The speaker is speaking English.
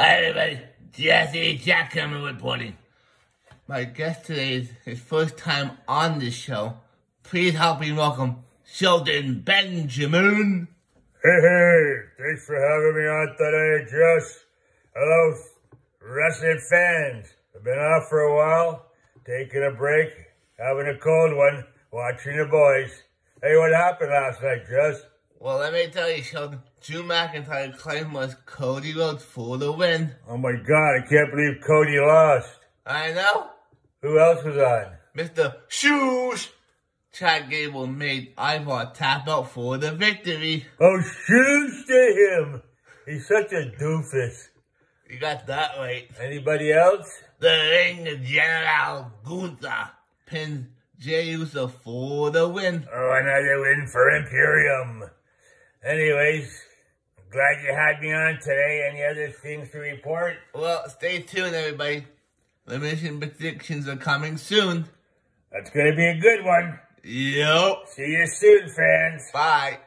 Hi everybody, Jesse Jackhammer reporting. My guest today is his first time on the show. Please help me welcome Sheldon Benjamin. Hey, hey, thanks for having me on today, Jess. Hello, wrestling fans. I've been off for a while, taking a break, having a cold one, watching the boys. Hey, what happened last night, Jess? Well, let me tell you, Sheldon, Drew McIntyre claimed was Cody Rhodes for the win. Oh my god, I can't believe Cody lost. I know. Who else was on? Mr. Shoes. Chad Gable made Ivar tap out for the victory. Oh, shoes to him. He's such a doofus. You got that right. Anybody else? The ring general Gunther pins Jey Uso for the win. Oh, another win for Imperium. Anyways, I'm glad you had me on today. Any other things to report? Well, stay tuned, everybody. The mission predictions are coming soon. That's going to be a good one. Yup. See you soon, fans. Bye.